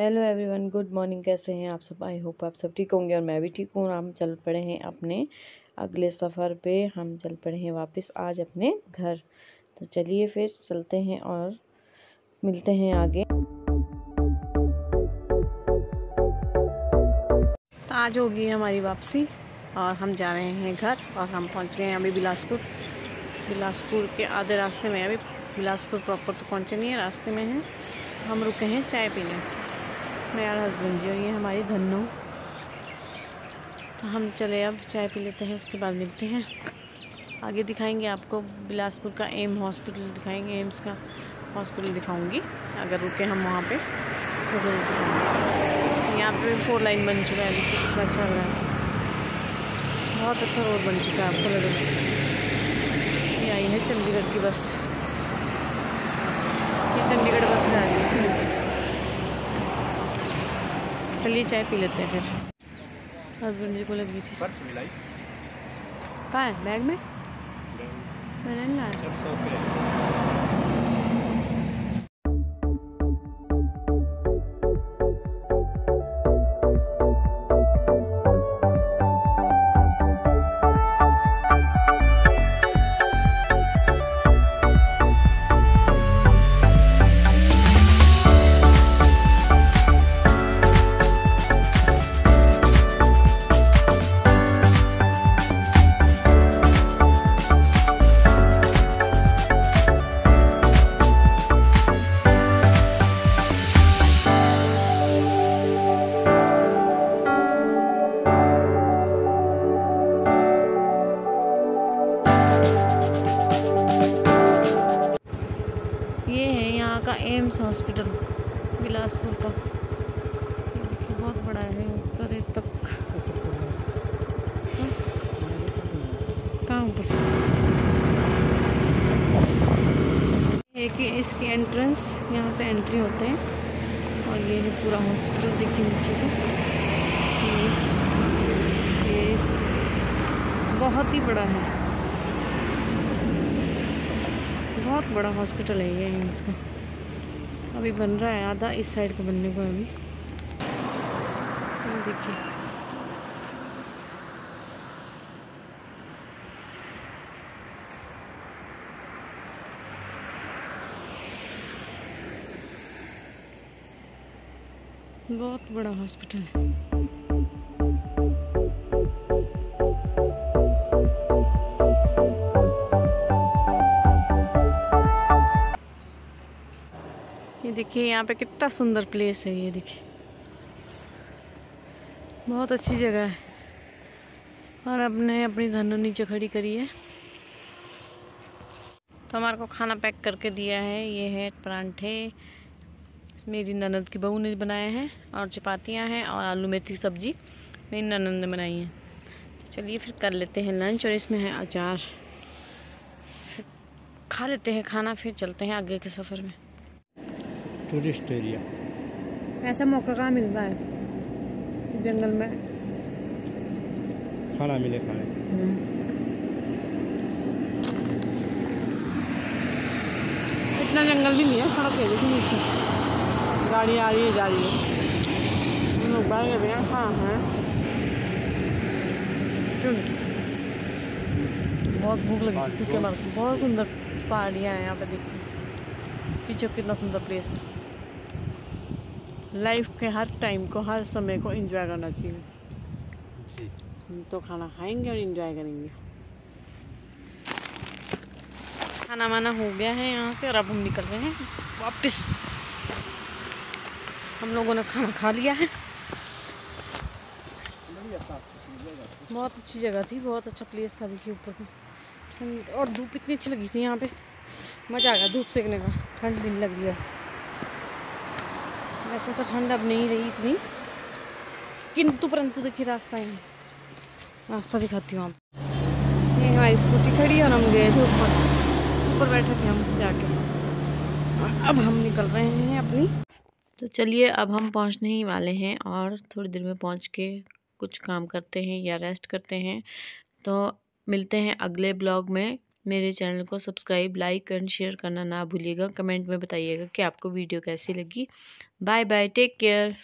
Hello everyone good morning कैसे हैं आप सब? आई होप आप सब ठीक होंगे और मैं भी ठीक हूँ हम चल पड़े हैं अपने अगले सफ़र पे। हम चल पड़े हैं वापस आज अपने घर। तो चलिए फिर चलते हैं और मिलते हैं आगे। तो आज होगी हमारी वापसी और हम जा रहे हैं घर और हम पहुँच गए हैं अभी बिलासपुर। बिलासपुर के आधे रास्ते में, अभी बिलासपुर प्रॉपर तो पहुँचे नहीं है, रास्ते में हैं। हम रुके हैं चाय पीने। मेरा हस्बैंड जी और ये हमारी धन्नो। तो हम चले अब चाय पी लेते हैं, उसके बाद मिलते हैं। आगे दिखाएँगे आपको बिलासपुर का एम हॉस्पिटल दिखाएँगे, एम्स का हॉस्पिटल दिखाऊँगी। अगर रुके हम वहाँ पे तो ज़रूर दिखाऊँगी। यहाँ पे फोर लाइन बन चुका है देखिए कितना अच्छा लग रहा है। बहुत अच्छा रोड बन चुका है, आपको लगे ये आई है चंडीगढ़ की बस। ये चंडीगढ़ बस जा रही है। चलिए चाय पी लेते हैं फिर। हस्बैंड जी को लगी थी। कहाँ है? बैग में? मैंने नहीं लाया। एम्स हॉस्पिटल बिलासपुर का। बहुत बड़ा है ऊपर तक। कहाँ ऊपर एक इसकी एंट्रेंस यहाँ से एंट्री होते हैं। और ये है पूरा हॉस्पिटल देखिए नीचे को। ये, बहुत ही बड़ा है। बहुत बड़ा हॉस्पिटल है ये एम्स का। अभी बन रहा है, आधा इस साइड का बनने को अभी। देखिए। बहुत बड़ा हॉस्पिटल है। ये देखिए, यहाँ पे कितना सुंदर प्लेस है ये देखिए। बहुत अच्छी जगह है। और अपने अपनी धनु नीचे खड़ी करी है। तो हमारे को खाना पैक करके दिया है। ये है परांठे। मेरी ननद की बहू ने बनाए हैं और चपातियाँ हैं और आलू मेथी सब्ज़ी मेरी ननद ने बनाई है। चलिए फिर कर लेते हैं लंच और इसमें है अचार। फिर खा लेते हैं खाना, फिर चलते हैं आगे के सफ़र में। टूरिस्ट एरिया ऐसा मौका कहाँ मिलता है? जंगल में। खाना मिले खाने। इतना जंगल भी नहीं है सड़क है देखिए नीचे। गाड़ी आ रही है जा रही है। लोग बैठ गए भैया हाँ हैं। बहुत भूख लगी थी क्योंकि बहुत। सुंदर पहाड़ियाँ हैं यहाँ पे देखिए। पीछे कितना सुंदर प्लेस है। लाइफ के हर टाइम को हर समय को एंजॉय करना चाहिए। हम तो खाना खाएँगे और एंजॉय करेंगे। खाना वाना हो गया है यहाँ से और अब हम निकल रहे हैं वापस। हम लोगों ने खाना खा लिया है। बहुत अच्छी जगह थी बहुत अच्छा प्लेस था देखिए ऊपर को और धूप इतनी अच्छी लगी थी यहाँ पे। मज़ा आ गया धूप सेकने का ठंड भी लग है। वैसे तो ठंड अब नहीं रही इतनी। किंतु परंतु देखिए रास्ता ही। रास्ता दिखाती हूँ आप ये हमारी स्कूटी खड़ी है और हम गए थे ऊपर। ऊपर बैठे थे हम जाके। अब हम निकल रहे हैं अपनी। तो चलिए अब हम पहुँचने ही वाले हैं और थोड़ी देर में पहुँच के कुछ काम करते हैं या रेस्ट करते हैं। तो मिलते हैं अगले ब्लॉग में। मेरे चैनल को सब्सक्राइब, लाइक एंड शेयर करना ना भूलिएगा। कमेंट में बताइएगा कि आपको वीडियो कैसी लगी। Bye bye take care.